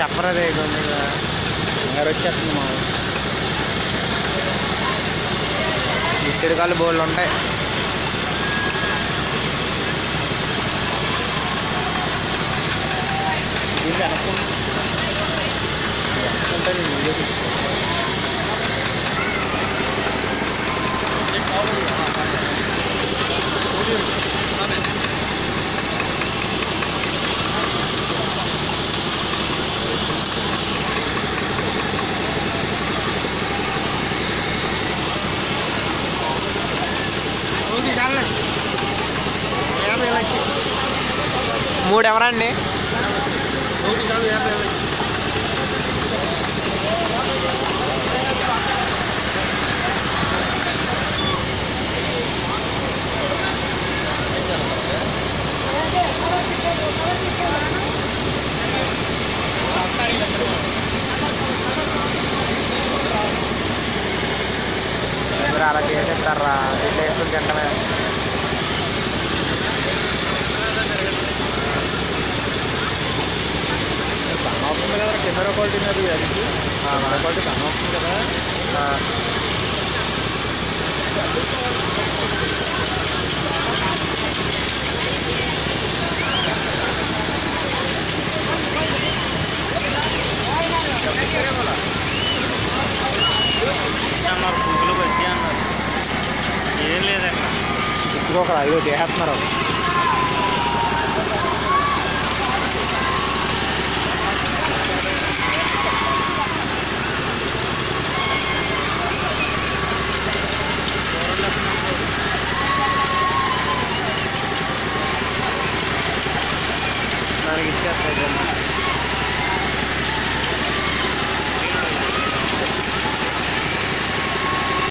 చెప్పరదే కొంచెం ఇంగారు వచ్చేస్తుంది మా ఇసుడికాలు బోళ్ళు ఉంటాయి Thank you. mood emang nih? berarti ya sekarang di Facebook yang kalian ଘର କ୍ୱାଲିଟିନା ବି ଆସିଛି ଘର କ୍ୱାଲିଟି କାମ మాకు గుంపులు వచ్చి అన్నారు ఏం లేదండి ఇప్పుడు ఒక ఐదు చేస్తున్నారు 50 килограмм.